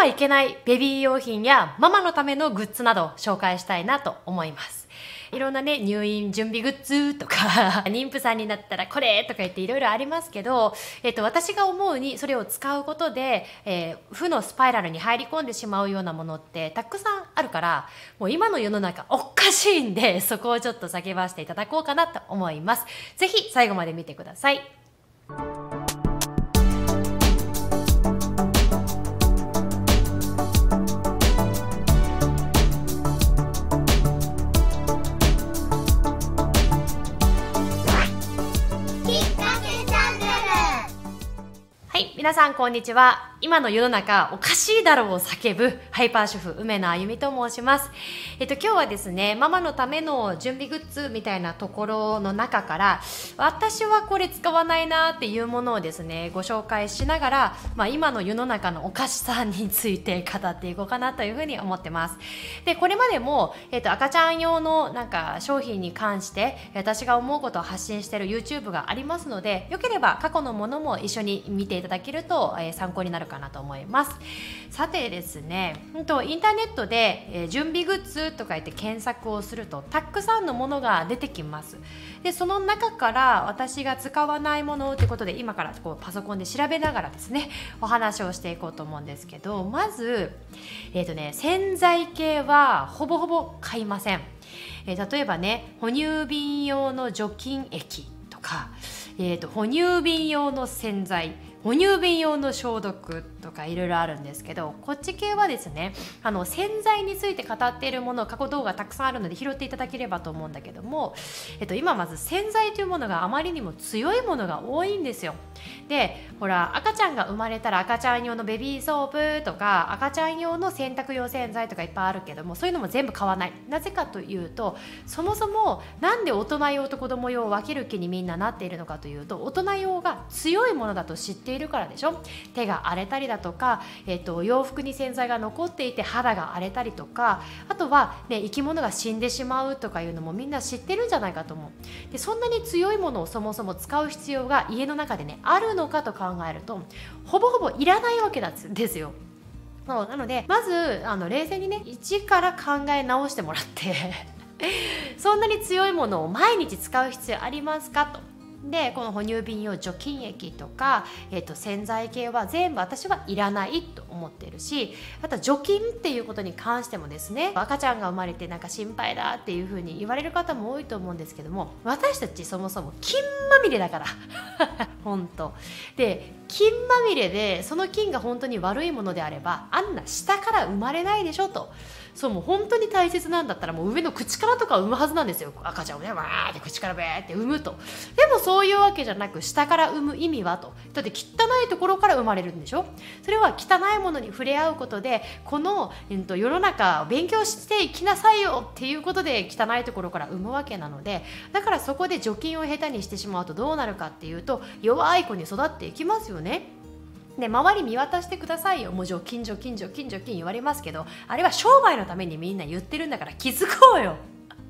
はいけないベビー用品やママのためのグッズなど紹介したいなと思いますいろんなね入院準備グッズとか 妊婦さんになったらこれとか言っていろいろありますけど、えっと、私が思うにそれを使うことで、えー、負のスパイラルに入り込んでしまうようなものってたくさんあるからもう今の世の中おかしいんでそこをちょっと叫ばせていただこうかなと思います。ぜひ最後まで見てください。皆さんこんにちは。今の世の中おかしいだろうを叫ぶハイパー主婦梅野あゆみと申します。えっと今日はですねママのための準備グッズみたいなところの中から私はこれ使わないなっていうものをですねご紹介しながら、まあ、今の世の中のおかしさについて語っていこうかなというふうに思ってます。でこれまでも、えっと、赤ちゃん用のなんか商品に関して私が思うことを発信してる YouTube がありますのでよければ過去のものも一緒に見ていただけると、え、参考になるかなと思います。さてですねインターネットで、え、準備グッズとか言って検索をするとたくさんのものが出てきます。でその中から私が使わないものということで今からこうパソコンで調べながらですねお話をしていこうと思うんですけどまず、えーとね、洗剤系はほぼほぼ買いません、え、例えばね哺乳瓶用の除菌液とか、えーと哺乳瓶用の洗剤。哺乳瓶用の消毒とかいろいろあるんですけどこっち系はですねあの洗剤について語っているものを過去動画たくさんあるので拾っていただければと思うんだけども、えっと、今まず洗剤というものがあまりにも強いものが多いんですよ。でほら赤ちゃんが生まれたら赤ちゃん用のベビーソープとか赤ちゃん用の洗濯用洗剤とかいっぱいあるけどもそういうのも全部買わない。なぜかというとそもそもなんで大人用と子供用を分ける気にみんななっているのかというと大人用が強いものだと知っているからでしょ。手が荒れたりだとか、えーと、洋服に洗剤が残っていて肌が荒れたりとかあとは、ね、生き物が死んでしまうとかいうのもみんな知ってるんじゃないかと思う。でそんなに強いものをそもそも使う必要が家の中でねあるのかと考えるとほぼほぼいらないわけなんですよ。そうなのでまずあの冷静にね一から考え直してもらって そんなに強いものを毎日使う必要ありますかと。でこの哺乳瓶用除菌液とか、えーと、洗剤系は全部私はいらないと思ってるしあと除菌っていうことに関してもですね赤ちゃんが生まれてなんか心配だっていうふうに言われる方も多いと思うんですけども私たちそもそも菌まみれだから 本当で菌まみれでその菌が本当に悪いものであればあんな下から生まれないでしょと。そうもう本当に大切なんだったらもう上の口からとか産むはずなんですよ。赤ちゃんをねわーって口からべーって産むと。でもそういうわけじゃなく下から産む意味はと。だって汚いところから生まれるんでしょ？それは汚いものに触れ合うことでこの、えー、と世の中を勉強していきなさいよっていうことで汚いところから産むわけなのでだからそこで除菌を下手にしてしまうとどうなるかっていうと弱い子に育っていきますよね。で周り見渡してくださいよ。もう除菌除菌除菌除菌言われますけどあれは商売のためにみんな言ってるんだから気づこうよ。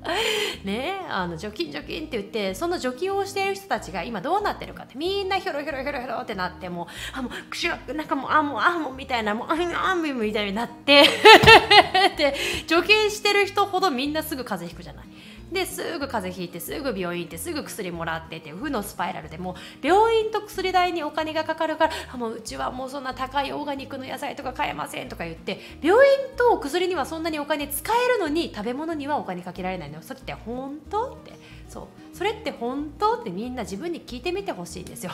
ねあの除菌除菌って言ってその除菌をしている人たちが今どうなってるかってみんなヒョロヒョロヒョロヒョロってなってもうあもうくしゅなんかもうあもうあもうみたいなもうあみあみみたいになって。で除菌してる人ほどみんなすぐ風邪ひくじゃない。ですぐ風邪ひいてすぐ病院行ってすぐ薬もらってて負のスパイラルでもう病院と薬代にお金がかかるからもううちはもうそんな高いオーガニックの野菜とか買えませんとか言って病院と薬にはそんなにお金使えるのに食べ物にはお金かけられないの。それって本当？ってそう。それって本当？ってみんな自分に聞いてみてほしいんですよ。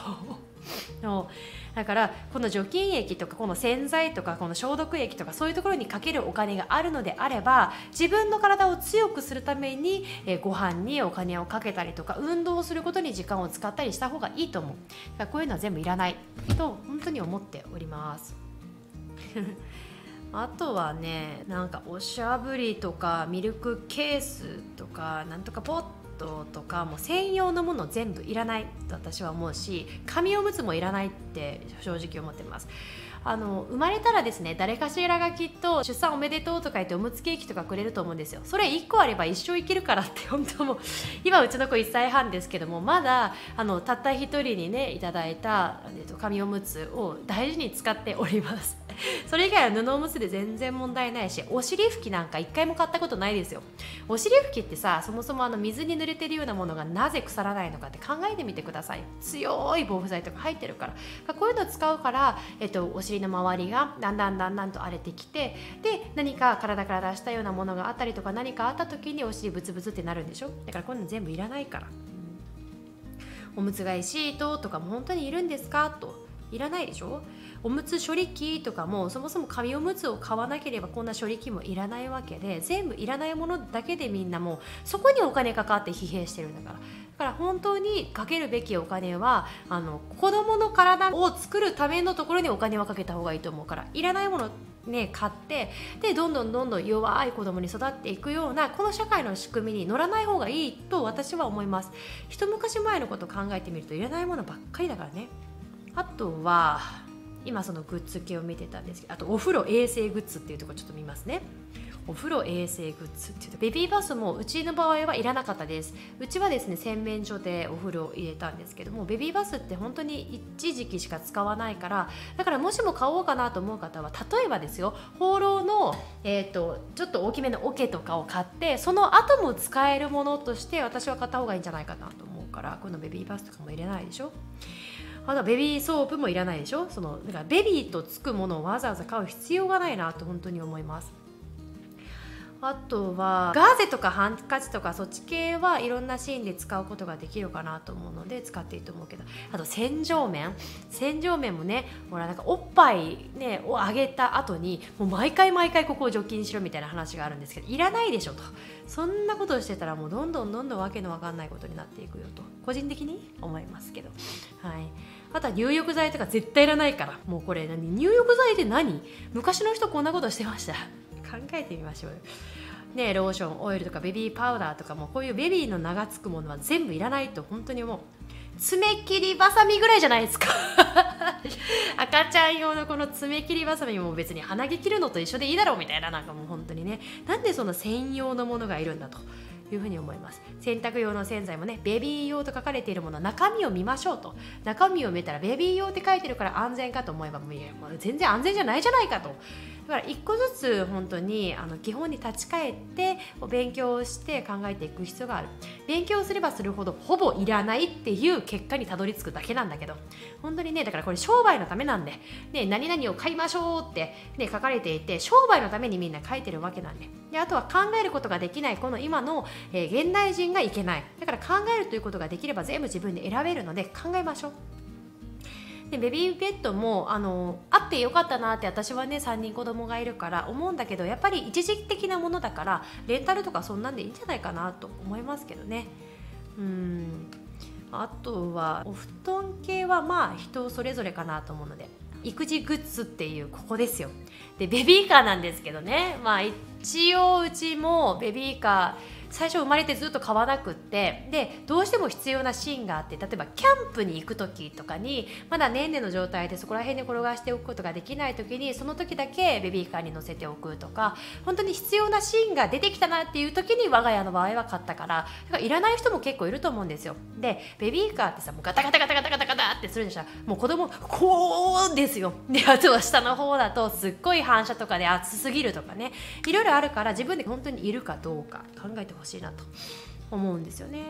だからこの除菌液とかこの洗剤とかこの消毒液とかそういうところにかけるお金があるのであれば自分の体を強くするために、えご飯にお金をかけたりとか運動をすることに時間を使ったりした方がいいと思う。だからこういうのは全部いらないと本当に思っております。あとはねなんかおしゃぶりとかミルクケースとかなんとかポットとかも専用のもの全部いらないと私は思うし紙おむつもいらないって正直思ってます。あの生まれたらですね誰かしらがきっと出産おめでとうとか言っておむつケーキとかくれると思うんですよ。それ1個あれば一生生きるからって 本当もう今うちの子1歳半ですけどもまだあのたった1人にねいただいた紙おむつを大事に使っております。それ以外は布おむつで全然問題ないしお尻拭きなんか一回も買ったことないですよ。お尻拭きってさそもそもあの水に濡れてるようなものがなぜ腐らないのかって考えてみてください。強い防腐剤とか入ってるから。こういうのを使うから、えっと、お尻の周りがだんだんだんだんと荒れてきてで何か体から出したようなものがあったりとか何かあった時にお尻ブツブツってなるんでしょ？だからこういうの全部いらないから。おむつ替えシートとかも本当にいるんですか？と。いらないでしょ？おむつ処理器とかもそもそも紙おむつを買わなければこんな処理器もいらないわけで全部いらないものだけでみんなもうそこにお金かかって疲弊してるんだから。だから本当にかけるべきお金はあの子供の体を作るためのところにお金はかけた方がいいと思うからいらないものね、買ってでどんどんどんどん弱い子供に育っていくようなこの社会の仕組みに乗らない方がいいと私は思います。一昔前のことを考えてみるといらないものばっかりだからね。あとは今そのグッズ系を見てたんですけどあとお風呂衛生グッズっていうところちょっと見ますね。お風呂衛生グッズっていうとベビーバスもうちの場合はいらなかったです。うちはですね洗面所でお風呂を入れたんですけどもベビーバスって本当に一時期しか使わないからだからもしも買おうかなと思う方は例えばですよ放浪の、えーと、ちょっと大きめの桶とかを買ってその後も使えるものとして私は買った方がいいんじゃないかなと思うからこのベビーバスとかも入れないでしょ。あとベビーソープもいらないでしょ？そのだからベビーとつくものをわざわざ買う必要がないなと本当に思います。あとはガーゼとかハンカチとかそっち系はいろんなシーンで使うことができるかなと思うので使っていいと思うけど。あと洗浄面。洗浄面もねほらなんかおっぱい、ね、をあげた後にもう毎回毎回ここを除菌しろみたいな話があるんですけどいらないでしょと。そんなことをしてたらもうどんどんどんどんわけのわかんないことになっていくよと。個人的に思いますけど。はい。あとは入浴剤とか絶対いらないから。もうこれ何？入浴剤って何？昔の人こんなことしてました。考えてみましょうよ。ねローションオイルとかベビーパウダーとかもこういうベビーの名が付くものは全部いらないと。本当に思う。爪切りばさみぐらいじゃないですか。赤ちゃん用のこの爪切りばさみも別に鼻毛切るのと一緒でいいだろうみたいな。なんかもう本当にね。なんでその専用のものがいるんだと。いうふうに思います。洗濯用の洗剤もねベビー用と書かれているもの中身を見ましょうと。中身を見たらベビー用って書いてるから安全かと思えばもう全然安全じゃないじゃないかと。だから一個ずつ本当にあの基本に立ち返って勉強して考えていく必要がある。勉強すればするほどほぼいらないっていう結果にたどり着くだけなんだけど。本当にねだからこれ商売のためなんで、ね、何々を買いましょうって、ね、書かれていて商売のためにみんな書いてるわけなんで。であとは考えることができないこの今の、えー、現代人がいけない。だから考えるということができれば全部自分で選べるので考えましょう。でベビーベッドもあのってよかったなって私はね3人子供がいるから思うんだけどやっぱり一時的なものだからレンタルとかそんなんでいいんじゃないかなと思いますけどね。うん。あとはお布団系はまあ人それぞれかなと思うので育児グッズっていうここですよ。でベビーカーなんですけどね。まあ一応うちもベビーカー最初生まれてずっと買わなくってでどうしても必要なシーンがあって例えばキャンプに行く時とかにまだねんねの状態でそこら辺に転がしておくことができない時にその時だけベビーカーに乗せておくとか本当に必要なシーンが出てきたなっていう時に我が家の場合は買ったからだからいらない人も結構いると思うんですよ。でベビーカーってさもうガタガタガタガタガタガタってするでしょもう子供こうですよ。であとは下の方だとすっごい反射とかで熱すぎるとかね。いろいろあるから自分で本当にいるかどうか考えてほしい。しいなと思うんですよね。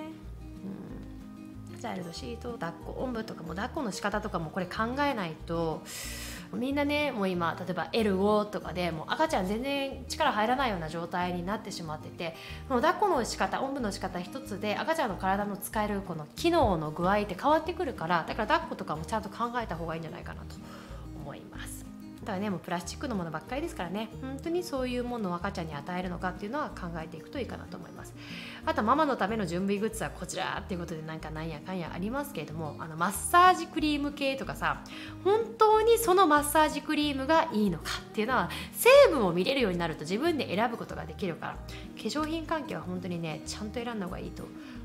うん、チャイルドシート抱っこおんぶとかも抱っこの仕方とかもこれ考えないとみんなねもう今例えば L5 とかでもう赤ちゃん全然力入らないような状態になってしまっててもう抱っこの仕方おんぶの仕方一つで赤ちゃんの体の使えるこの機能の具合って変わってくるからだから抱っことかもちゃんと考えた方がいいんじゃないかなと思います。だねもうプラスチックのものばっかりですからね。本当にそういうものを赤ちゃんに与えるのかっていうのは考えていくといいかなと思います。あとママのための準備グッズはこちらっていうことでなんかなんやかんやありますけれどもあのマッサージクリーム系とかさ本当にそのマッサージクリームがいいのかっていうのは成分を見れるようになると自分で選ぶことができるから化粧品関係は本当にねちゃんと選んだ方がいいと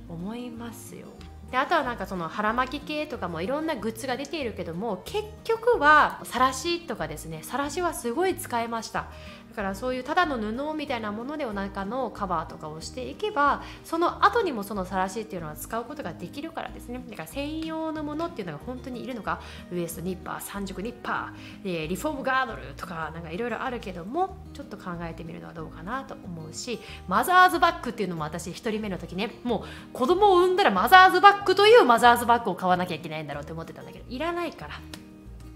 思いますよ。であとはなんかその腹巻き系とかもいろんなグッズが出ているけども結局はさらしとかですねさらしはすごい使えました。だからそういうただの布みたいなものでお腹のカバーとかをしていけばその後にもそのさらしっていうのは使うことができるからですね。だから専用のものっていうのが本当にいるのかウエストニッパー三軸ニッパー、リフォームガードルとかなんかいろいろあるけどもちょっと考えてみるのはどうかなと思うしマザーズバッグっていうのも私1人目の時ねもう子供を産んだらマザーズバッグというマザーズバッグを買わなきゃいけないんだろうって思ってたんだけどいらないから。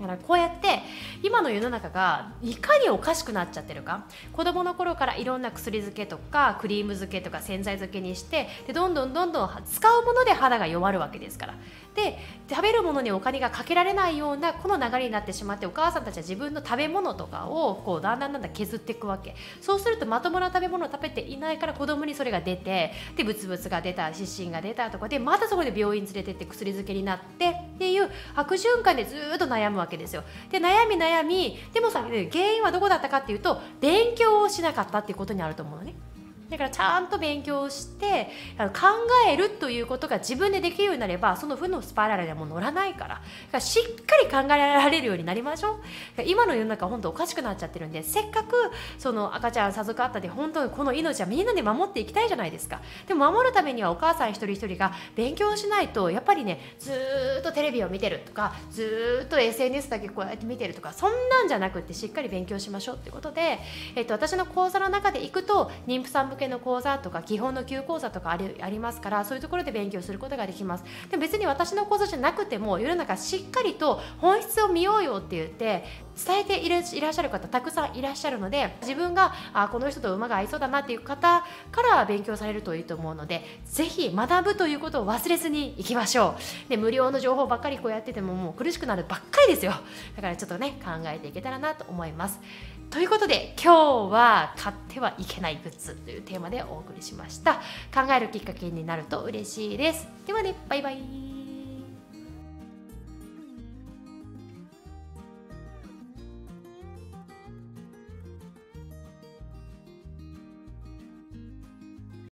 だからこうやって今の世の中がいかにおかしくなっちゃってるか。子どもの頃からいろんな薬漬けとかクリーム漬けとか洗剤漬けにしてでどんどんどんどん使うもので肌が弱るわけですから。で食べるものにお金がかけられないようなこの流れになってしまってお母さんたちは自分の食べ物とかをこうだんだんだんだん削っていくわけ。そうするとまともな食べ物を食べていないから子供にそれが出てでブツブツが出た湿疹が出たとかでまたそこで病院連れてって薬漬けになってっていう悪循環でずっと悩むわけ。わけですよ。で悩み悩みでもさ原因はどこだったかっていうと勉強をしなかったっていうことにあると思うのね。だからちゃんと勉強して考えるということが自分でできるようになればその負のスパイラルでも乗らないから。からしっかり考えられるようになりましょう。今の世の中本当おかしくなっちゃってるんでせっかくその赤ちゃん授かったで本当にこの命はみんなで守っていきたいじゃないですか。でも守るためにはお母さん一人一人が勉強しないとやっぱりねずっとテレビを見てるとかずっと SNS だけこうやって見てるとかそんなんじゃなくてしっかり勉強しましょうってことで、えっと、私の講座の中でいくと妊婦さん向けの講座とか基本の9講座とかありありますからそういうところで勉強することができます。でも別に私の講座じゃなくても世の中しっかりと本質を見ようよって言って伝えていらっしゃる方たくさんいらっしゃるので自分があこの人と馬が合いそうだなっていう方から勉強されるといいと思うのでぜひ学ぶということを忘れずにいきましょう。で無料の情報ばっかりこうやっててももう苦しくなるばっかりですよ。だからちょっとね考えていけたらなと思います。ということで今日は買ってはいけないグッズというテーマでお送りしました。考えるきっかけになると嬉しいです。ではねバイバイ。